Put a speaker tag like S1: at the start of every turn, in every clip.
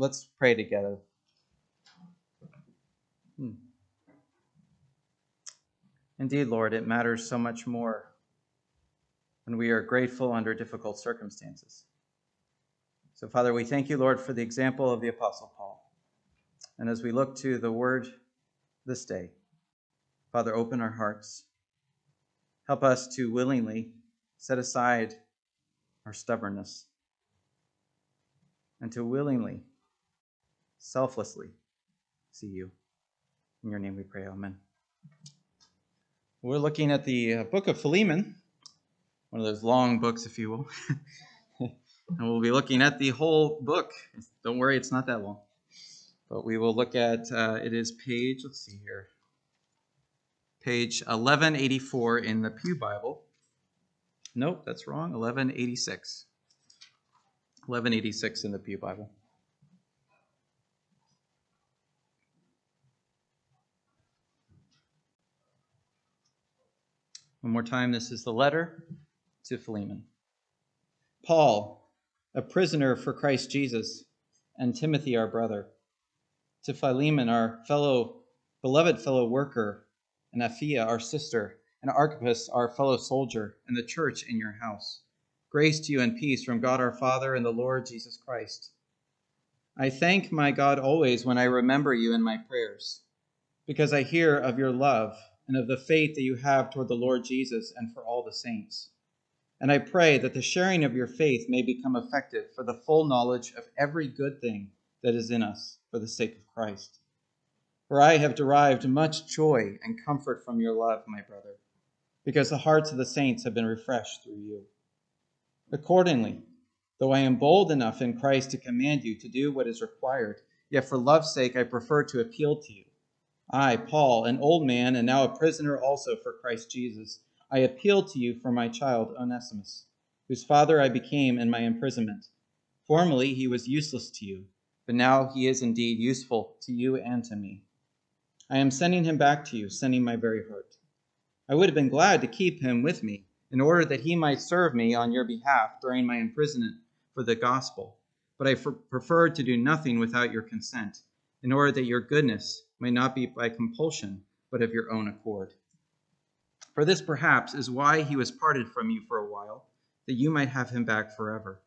S1: let's pray together. Hmm. Indeed, Lord, it matters so much more when we are grateful under difficult circumstances. So, Father, we thank you, Lord, for the example of the Apostle Paul. And as we look to the word this day, Father, open our hearts. Help us to willingly set aside our stubbornness and to willingly, selflessly see you. In your name we pray, Amen. We're looking at the uh, book of Philemon, one of those long books, if you will. and we'll be looking at the whole book. Don't worry, it's not that long. But we will look at, uh, it is page, let's see here, page 1184 in the Pew Bible. Nope, that's wrong, 1186. 1186 in the Pew Bible. One more time, this is the letter to Philemon. Paul, a prisoner for Christ Jesus, and Timothy, our brother, to Philemon, our fellow, beloved fellow worker, and Apphia, our sister, and Archippus, our fellow soldier, and the church in your house. Grace to you and peace from God our Father and the Lord Jesus Christ. I thank my God always when I remember you in my prayers, because I hear of your love and of the faith that you have toward the Lord Jesus and for all the saints. And I pray that the sharing of your faith may become effective for the full knowledge of every good thing that is in us for the sake of Christ. For I have derived much joy and comfort from your love, my brother, because the hearts of the saints have been refreshed through you. Accordingly, though I am bold enough in Christ to command you to do what is required, yet for love's sake I prefer to appeal to you. I, Paul, an old man and now a prisoner also for Christ Jesus, I appeal to you for my child Onesimus, whose father I became in my imprisonment. Formerly he was useless to you, but now he is indeed useful to you and to me. I am sending him back to you, sending my very heart. I would have been glad to keep him with me, in order that he might serve me on your behalf during my imprisonment for the gospel. But I preferred to do nothing without your consent, in order that your goodness may not be by compulsion, but of your own accord. For this perhaps is why he was parted from you for a while, that you might have him back forever,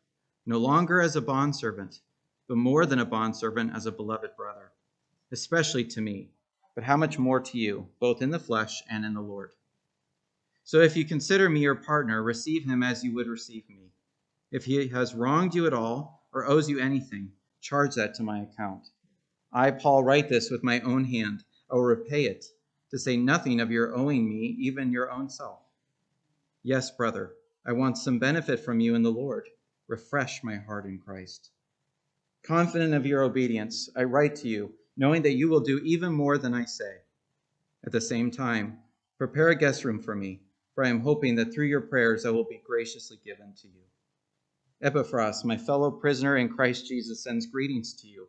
S1: no longer as a bondservant, but more than a bondservant as a beloved brother, especially to me, but how much more to you, both in the flesh and in the Lord. So if you consider me your partner, receive him as you would receive me. If he has wronged you at all, or owes you anything, charge that to my account. I, Paul, write this with my own hand. I will repay it, to say nothing of your owing me, even your own self. Yes, brother, I want some benefit from you in the Lord. Refresh my heart in Christ. Confident of your obedience, I write to you, knowing that you will do even more than I say. At the same time, prepare a guest room for me, for I am hoping that through your prayers I will be graciously given to you. Epaphras, my fellow prisoner in Christ Jesus, sends greetings to you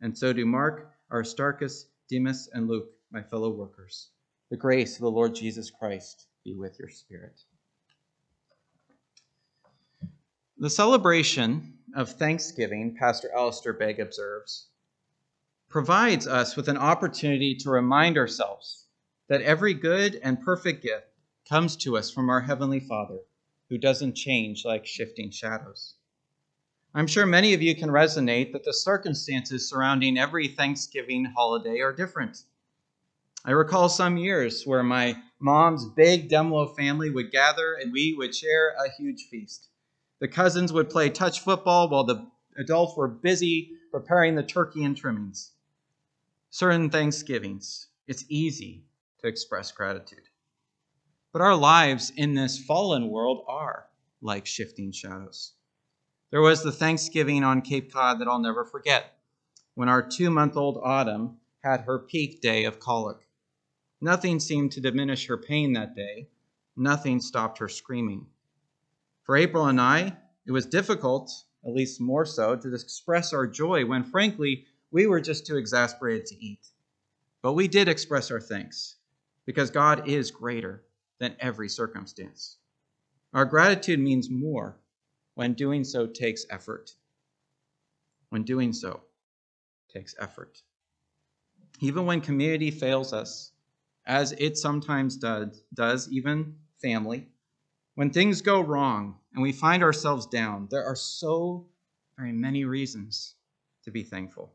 S1: and so do Mark, Aristarchus, Demas, and Luke, my fellow workers. The grace of the Lord Jesus Christ be with your spirit. The celebration of Thanksgiving, Pastor Alistair Begg observes, provides us with an opportunity to remind ourselves that every good and perfect gift comes to us from our Heavenly Father, who doesn't change like shifting shadows. I'm sure many of you can resonate that the circumstances surrounding every Thanksgiving holiday are different. I recall some years where my mom's big Demlo family would gather and we would share a huge feast. The cousins would play touch football while the adults were busy preparing the turkey and trimmings. Certain Thanksgivings, it's easy to express gratitude. But our lives in this fallen world are like shifting shadows. There was the Thanksgiving on Cape Cod that I'll never forget, when our two month old Autumn had her peak day of colic. Nothing seemed to diminish her pain that day, nothing stopped her screaming. For April and I, it was difficult, at least more so, to express our joy when, frankly, we were just too exasperated to eat. But we did express our thanks, because God is greater than every circumstance. Our gratitude means more when doing so takes effort. When doing so takes effort. Even when community fails us, as it sometimes does, does even family, when things go wrong and we find ourselves down, there are so very many reasons to be thankful.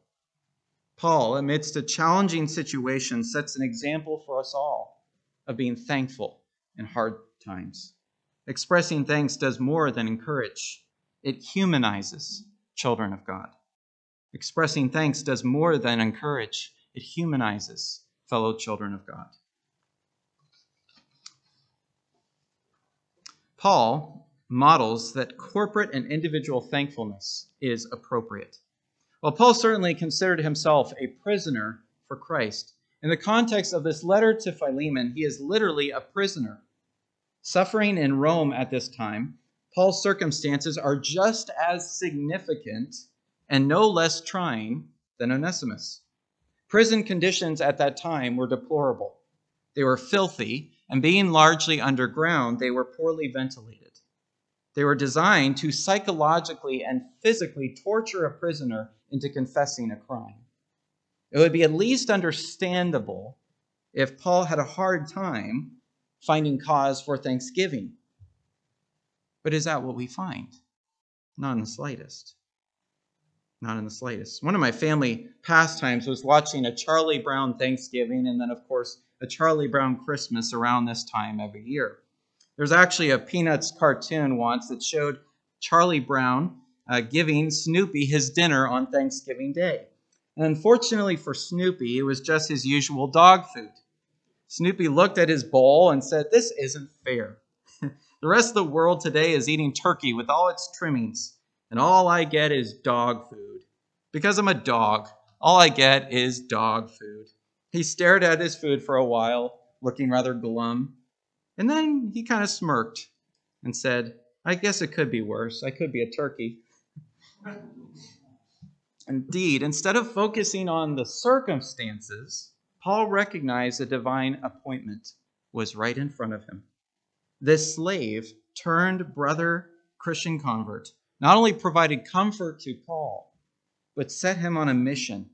S1: Paul, amidst a challenging situation, sets an example for us all of being thankful in hard times. Expressing thanks does more than encourage, it humanizes children of God. Expressing thanks does more than encourage, it humanizes fellow children of God. Paul models that corporate and individual thankfulness is appropriate. While Paul certainly considered himself a prisoner for Christ, in the context of this letter to Philemon, he is literally a prisoner. Suffering in Rome at this time, Paul's circumstances are just as significant and no less trying than Onesimus. Prison conditions at that time were deplorable. They were filthy, and being largely underground, they were poorly ventilated. They were designed to psychologically and physically torture a prisoner into confessing a crime. It would be at least understandable if Paul had a hard time finding cause for thanksgiving. But is that what we find? Not in the slightest. Not in the slightest. One of my family pastimes was watching a Charlie Brown Thanksgiving and then, of course, a Charlie Brown Christmas around this time every year. There's actually a Peanuts cartoon once that showed Charlie Brown uh, giving Snoopy his dinner on Thanksgiving Day. And unfortunately for Snoopy, it was just his usual dog food. Snoopy looked at his bowl and said, This isn't fair. the rest of the world today is eating turkey with all its trimmings, and all I get is dog food. Because I'm a dog, all I get is dog food. He stared at his food for a while, looking rather glum, and then he kind of smirked and said, I guess it could be worse. I could be a turkey. Indeed, instead of focusing on the circumstances, Paul recognized a divine appointment was right in front of him. This slave turned brother Christian convert not only provided comfort to Paul, but set him on a mission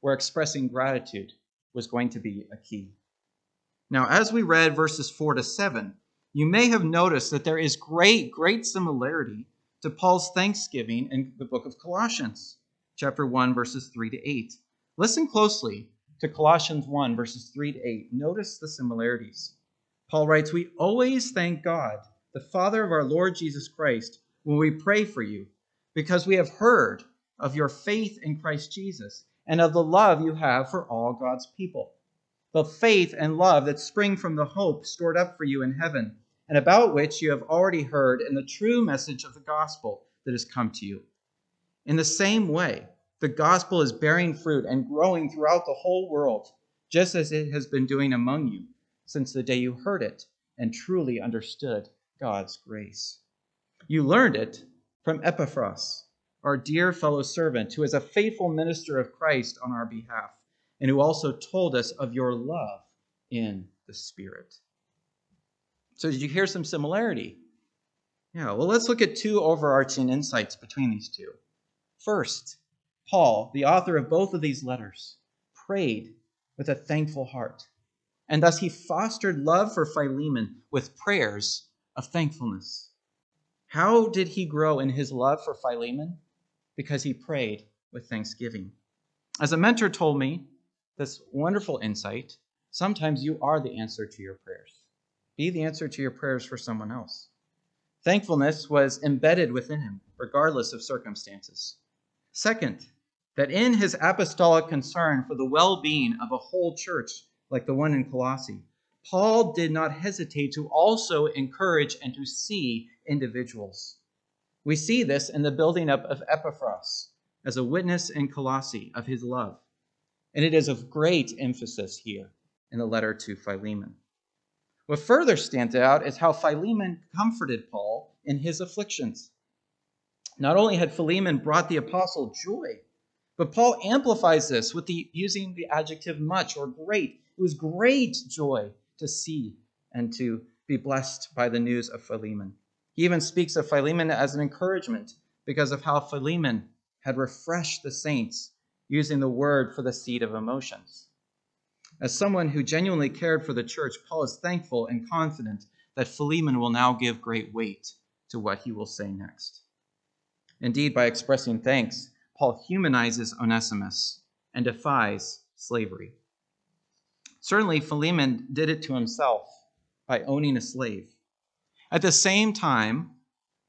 S1: where expressing gratitude was going to be a key. Now, as we read verses 4 to 7, you may have noticed that there is great, great similarity to Paul's thanksgiving in the book of Colossians, chapter 1, verses 3 to 8. Listen closely to Colossians 1, verses 3 to 8. Notice the similarities. Paul writes, We always thank God, the Father of our Lord Jesus Christ, when we pray for you, because we have heard of your faith in Christ Jesus and of the love you have for all God's people. The faith and love that spring from the hope stored up for you in heaven and about which you have already heard in the true message of the gospel that has come to you. In the same way, the gospel is bearing fruit and growing throughout the whole world, just as it has been doing among you since the day you heard it and truly understood God's grace. You learned it from Epaphras, our dear fellow servant, who is a faithful minister of Christ on our behalf, and who also told us of your love in the Spirit. So, did you hear some similarity? Yeah, well, let's look at two overarching insights between these two. First, Paul, the author of both of these letters, prayed with a thankful heart, and thus he fostered love for Philemon with prayers of thankfulness. How did he grow in his love for Philemon? Because he prayed with thanksgiving. As a mentor told me this wonderful insight, sometimes you are the answer to your prayers. Be the answer to your prayers for someone else. Thankfulness was embedded within him, regardless of circumstances. Second, that in his apostolic concern for the well being of a whole church like the one in Colossae, Paul did not hesitate to also encourage and to see individuals. We see this in the building up of Epaphras as a witness in Colossae of his love. And it is of great emphasis here in the letter to Philemon. What further stands out is how Philemon comforted Paul in his afflictions. Not only had Philemon brought the apostle joy, but Paul amplifies this with the using the adjective much or great. It was great joy to see and to be blessed by the news of Philemon. He even speaks of Philemon as an encouragement because of how Philemon had refreshed the saints using the word for the seat of emotions. As someone who genuinely cared for the church, Paul is thankful and confident that Philemon will now give great weight to what he will say next. Indeed, by expressing thanks, Paul humanizes Onesimus and defies slavery. Certainly, Philemon did it to himself by owning a slave. At the same time,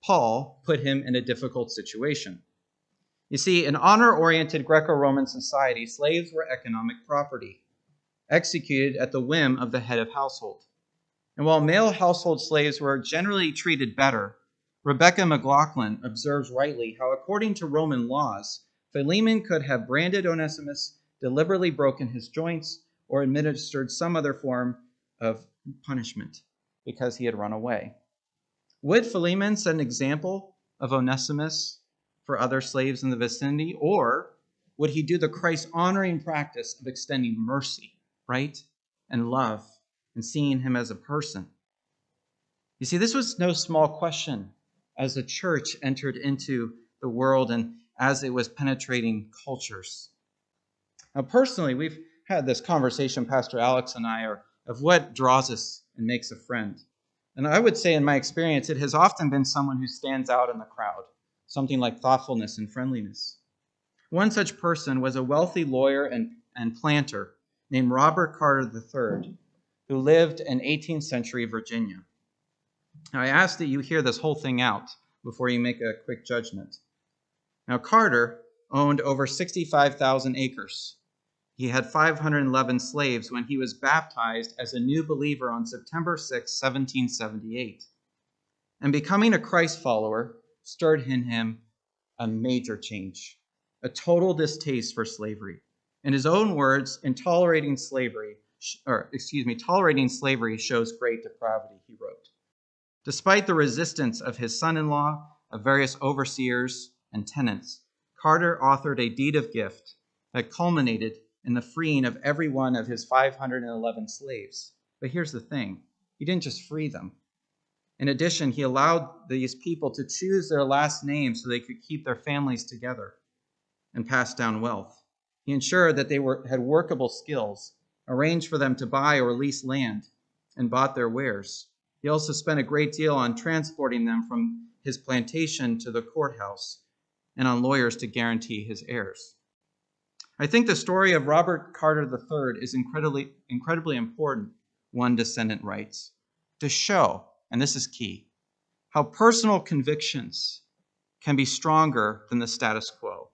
S1: Paul put him in a difficult situation. You see, in honor oriented Greco Roman society, slaves were economic property, executed at the whim of the head of household. And while male household slaves were generally treated better, Rebecca McLaughlin observes rightly how, according to Roman laws, Philemon could have branded Onesimus, deliberately broken his joints, or administered some other form of punishment because he had run away. Would Philemon set an example of Onesimus for other slaves in the vicinity, or would he do the Christ honoring practice of extending mercy, right, and love, and seeing him as a person? You see, this was no small question as the church entered into the world and as it was penetrating cultures. Now, personally, we've had this conversation, Pastor Alex and I, are, of what draws us and makes a friend. And I would say, in my experience, it has often been someone who stands out in the crowd, something like thoughtfulness and friendliness. One such person was a wealthy lawyer and, and planter named Robert Carter III, who lived in 18th century Virginia. I ask that you hear this whole thing out before you make a quick judgment. Now, Carter owned over 65,000 acres. He had 511 slaves when he was baptized as a new believer on September 6, 1778. And becoming a Christ follower stirred in him a major change, a total distaste for slavery. In his own words, in tolerating slavery, or excuse me, tolerating slavery shows great depravity, he wrote. Despite the resistance of his son in law, of various overseers and tenants, Carter authored a deed of gift that culminated in the freeing of every one of his 511 slaves. But here's the thing he didn't just free them. In addition, he allowed these people to choose their last name so they could keep their families together and pass down wealth. He ensured that they were, had workable skills, arranged for them to buy or lease land, and bought their wares. He also spent a great deal on transporting them from his plantation to the courthouse and on lawyers to guarantee his heirs. I think the story of Robert Carter III is incredibly, incredibly important, one descendant writes, to show, and this is key, how personal convictions can be stronger than the status quo.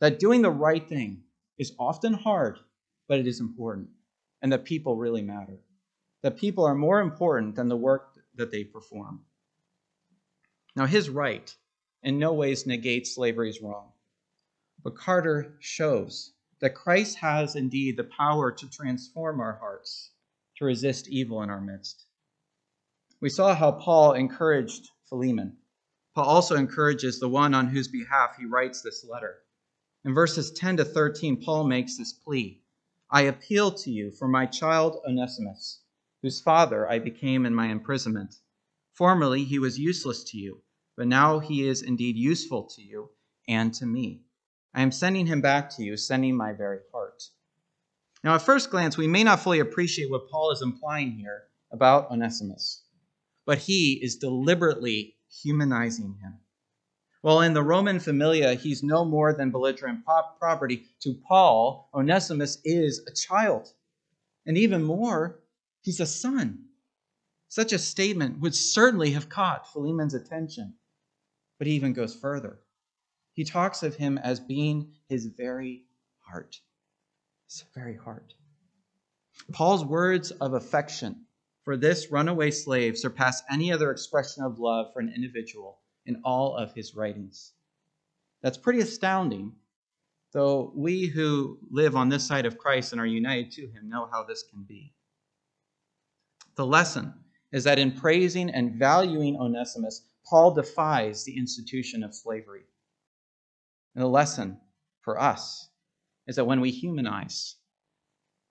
S1: That doing the right thing is often hard, but it is important, and that people really matter that people are more important than the work that they perform. Now, his right in no ways negates slavery's wrong, but Carter shows that Christ has indeed the power to transform our hearts, to resist evil in our midst. We saw how Paul encouraged Philemon. Paul also encourages the one on whose behalf he writes this letter. In verses 10 to 13, Paul makes this plea I appeal to you for my child Onesimus whose father I became in my imprisonment. Formerly he was useless to you, but now he is indeed useful to you and to me. I am sending him back to you, sending my very heart. Now, at first glance, we may not fully appreciate what Paul is implying here about Onesimus, but he is deliberately humanizing him. While in the Roman familia, he's no more than belligerent property, to Paul, Onesimus is a child. And even more, He's a son. Such a statement would certainly have caught Philemon's attention. But he even goes further. He talks of him as being his very heart. His very heart. Paul's words of affection for this runaway slave surpass any other expression of love for an individual in all of his writings. That's pretty astounding, though we who live on this side of Christ and are united to him know how this can be. The lesson is that in praising and valuing Onesimus, Paul defies the institution of slavery. And the lesson for us is that when we humanize,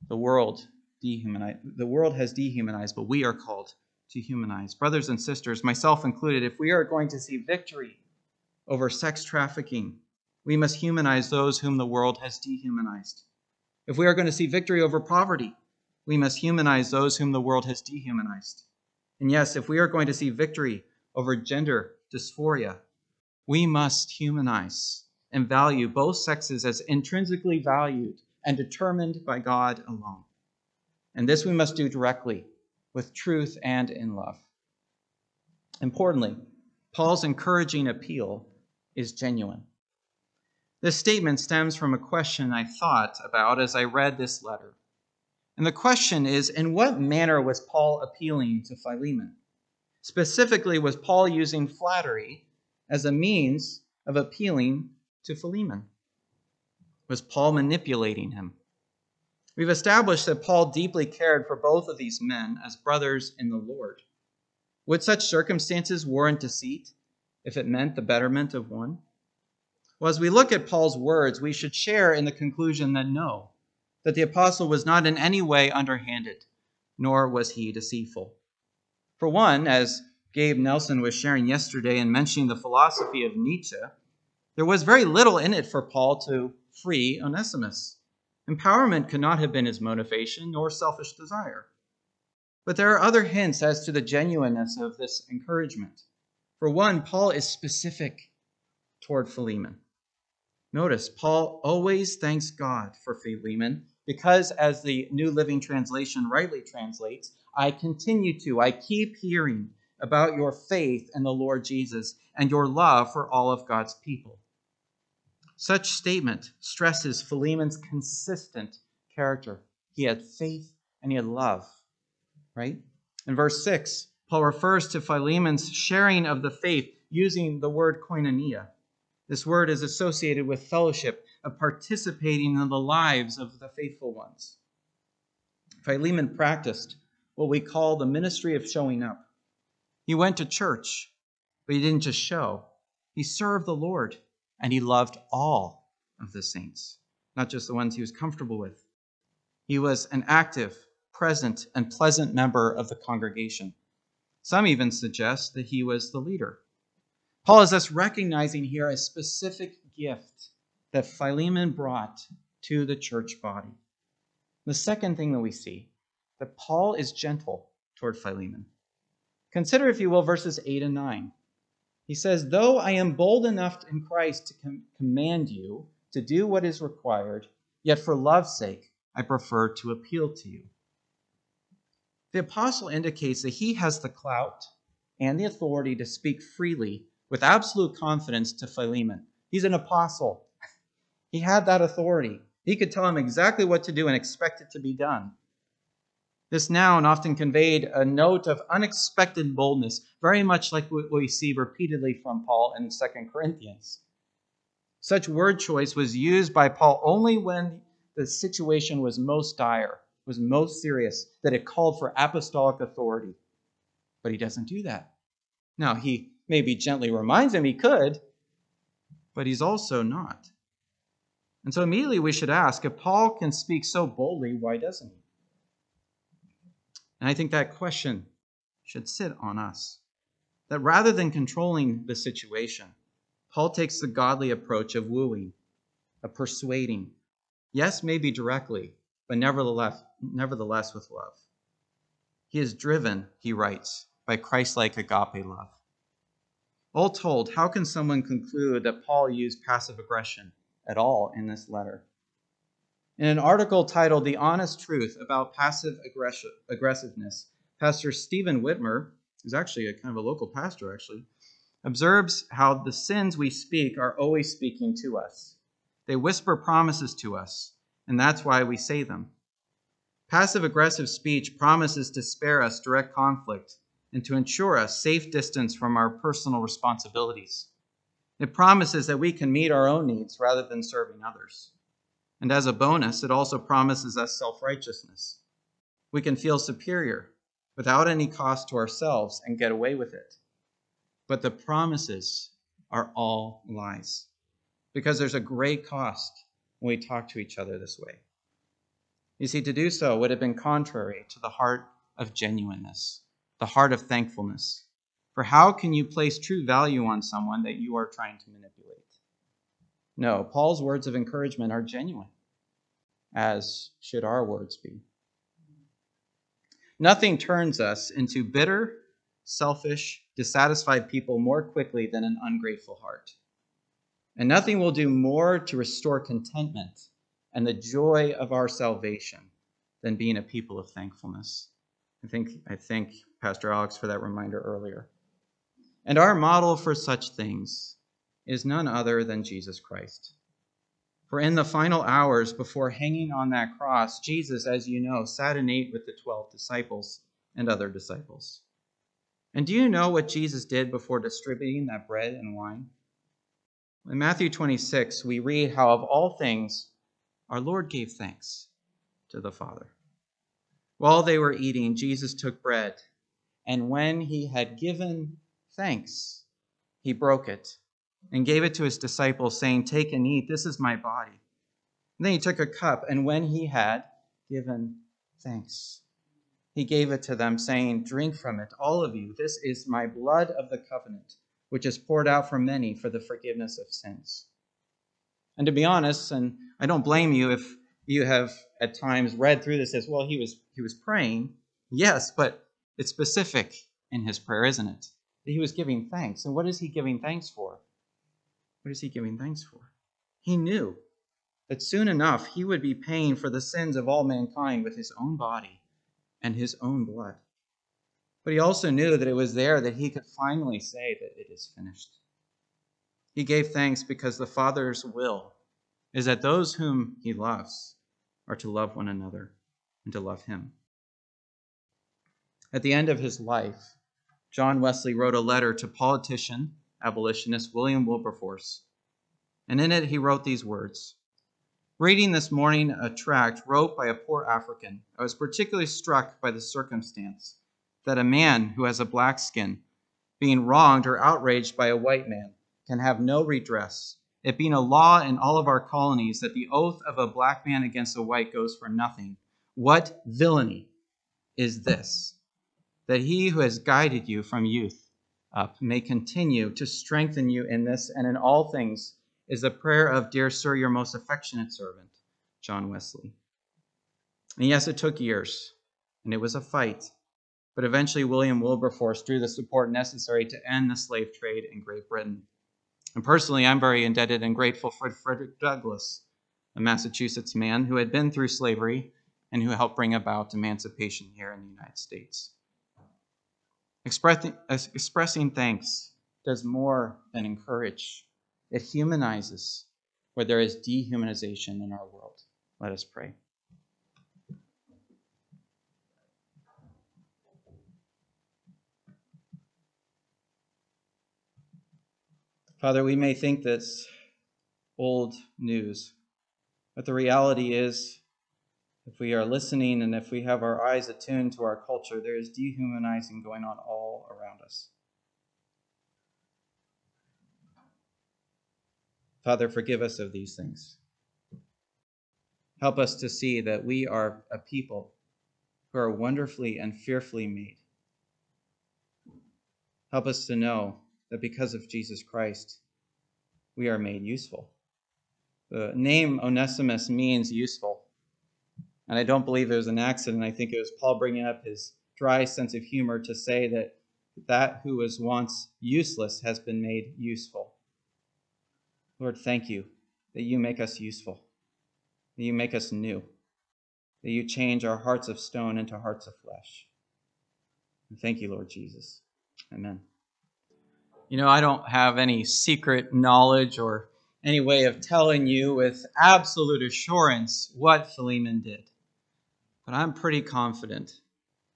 S1: the world dehumanize, the world has dehumanized, but we are called to humanize. Brothers and sisters, myself included, if we are going to see victory over sex trafficking, we must humanize those whom the world has dehumanized. If we are going to see victory over poverty, we must humanize those whom the world has dehumanized. And yes, if we are going to see victory over gender dysphoria, we must humanize and value both sexes as intrinsically valued and determined by God alone. And this we must do directly with truth and in love. Importantly, Paul's encouraging appeal is genuine. This statement stems from a question I thought about as I read this letter. And the question is In what manner was Paul appealing to Philemon? Specifically, was Paul using flattery as a means of appealing to Philemon? Was Paul manipulating him? We've established that Paul deeply cared for both of these men as brothers in the Lord. Would such circumstances warrant deceit if it meant the betterment of one? Well, as we look at Paul's words, we should share in the conclusion that no, that the apostle was not in any way underhanded, nor was he deceitful. For one, as Gabe Nelson was sharing yesterday and mentioning the philosophy of Nietzsche, there was very little in it for Paul to free Onesimus. Empowerment could not have been his motivation, nor selfish desire. But there are other hints as to the genuineness of this encouragement. For one, Paul is specific toward Philemon. Notice, Paul always thanks God for Philemon because, as the New Living Translation rightly translates, I continue to, I keep hearing about your faith in the Lord Jesus and your love for all of God's people. Such statement stresses Philemon's consistent character. He had faith and he had love, right? In verse 6, Paul refers to Philemon's sharing of the faith using the word koinonia. This word is associated with fellowship, of participating in the lives of the faithful ones. Philemon practiced what we call the ministry of showing up. He went to church, but he didn't just show, he served the Lord and he loved all of the saints, not just the ones he was comfortable with. He was an active, present, and pleasant member of the congregation. Some even suggest that he was the leader. Paul is thus recognizing here a specific gift that Philemon brought to the church body. The second thing that we see, that Paul is gentle toward Philemon. Consider, if you will, verses 8 and 9. He says, Though I am bold enough in Christ to com- command you to do what is required, yet for love's sake I prefer to appeal to you. The apostle indicates that he has the clout and the authority to speak freely with absolute confidence to Philemon. He's an apostle. He had that authority. He could tell him exactly what to do and expect it to be done. This noun often conveyed a note of unexpected boldness, very much like what we see repeatedly from Paul in 2 Corinthians. Such word choice was used by Paul only when the situation was most dire, was most serious, that it called for apostolic authority. But he doesn't do that. Now, he maybe gently reminds him he could, but he's also not. And so immediately we should ask if Paul can speak so boldly, why doesn't he? And I think that question should sit on us. That rather than controlling the situation, Paul takes the godly approach of wooing, of persuading. Yes, maybe directly, but nevertheless, nevertheless with love. He is driven, he writes, by Christ like agape love. All told, how can someone conclude that Paul used passive aggression at all in this letter? In an article titled The Honest Truth About Passive Aggressiveness, Pastor Stephen Witmer, who's actually a kind of a local pastor, actually, observes how the sins we speak are always speaking to us. They whisper promises to us, and that's why we say them. Passive aggressive speech promises to spare us direct conflict and to ensure a safe distance from our personal responsibilities. It promises that we can meet our own needs rather than serving others. And as a bonus, it also promises us self righteousness. We can feel superior without any cost to ourselves and get away with it. But the promises are all lies because there's a great cost when we talk to each other this way. You see, to do so would have been contrary to the heart of genuineness the heart of thankfulness. For how can you place true value on someone that you are trying to manipulate? No, Paul's words of encouragement are genuine, as should our words be. Nothing turns us into bitter, selfish, dissatisfied people more quickly than an ungrateful heart. And nothing will do more to restore contentment and the joy of our salvation than being a people of thankfulness. I think I thank Pastor Alex for that reminder earlier. And our model for such things is none other than Jesus Christ. For in the final hours before hanging on that cross, Jesus, as you know, sat and ate with the 12 disciples and other disciples. And do you know what Jesus did before distributing that bread and wine? In Matthew 26, we read how of all things our Lord gave thanks to the Father. While they were eating, Jesus took bread, and when he had given thanks, he broke it and gave it to his disciples, saying, Take and eat, this is my body. And then he took a cup, and when he had given thanks, he gave it to them, saying, Drink from it, all of you. This is my blood of the covenant, which is poured out for many for the forgiveness of sins. And to be honest, and I don't blame you if you have at times read through this as well, he was he was praying. Yes, but it's specific in his prayer, isn't it? He was giving thanks. And what is he giving thanks for? What is he giving thanks for? He knew that soon enough he would be paying for the sins of all mankind with his own body and his own blood. But he also knew that it was there that he could finally say that it is finished. He gave thanks because the Father's will is that those whom he loves are to love one another and to love him. At the end of his life, John Wesley wrote a letter to politician abolitionist William Wilberforce. And in it, he wrote these words Reading this morning a tract wrote by a poor African, I was particularly struck by the circumstance that a man who has a black skin, being wronged or outraged by a white man, can have no redress, it being a law in all of our colonies that the oath of a black man against a white goes for nothing. What villainy is this? That he who has guided you from youth up may continue to strengthen you in this and in all things is the prayer of, Dear Sir, your most affectionate servant, John Wesley. And yes, it took years, and it was a fight, but eventually William Wilberforce drew the support necessary to end the slave trade in Great Britain. And personally, I'm very indebted and grateful for Frederick Douglass, a Massachusetts man who had been through slavery and who helped bring about emancipation here in the United States. Expressing, expressing thanks does more than encourage, it humanizes where there is dehumanization in our world. Let us pray. Father, we may think that's old news, but the reality is if we are listening and if we have our eyes attuned to our culture, there is dehumanizing going on all around us. Father, forgive us of these things. Help us to see that we are a people who are wonderfully and fearfully made. Help us to know that because of Jesus Christ, we are made useful. The name Onesimus means useful. And I don't believe it was an accident. I think it was Paul bringing up his dry sense of humor to say that that who was once useless has been made useful. Lord, thank you that you make us useful, that you make us new, that you change our hearts of stone into hearts of flesh. And thank you, Lord Jesus. Amen. You know, I don't have any secret knowledge or any way of telling you with absolute assurance what Philemon did. But I'm pretty confident,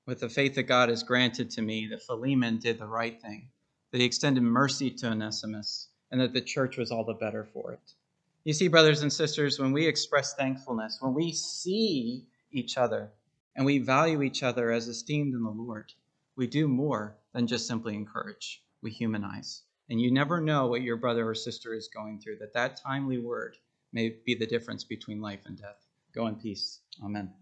S1: with the faith that God has granted to me, that Philemon did the right thing, that he extended mercy to Onesimus, and that the church was all the better for it. You see, brothers and sisters, when we express thankfulness, when we see each other and we value each other as esteemed in the Lord, we do more than just simply encourage. We humanize. And you never know what your brother or sister is going through, that that timely word may be the difference between life and death. Go in peace. Amen.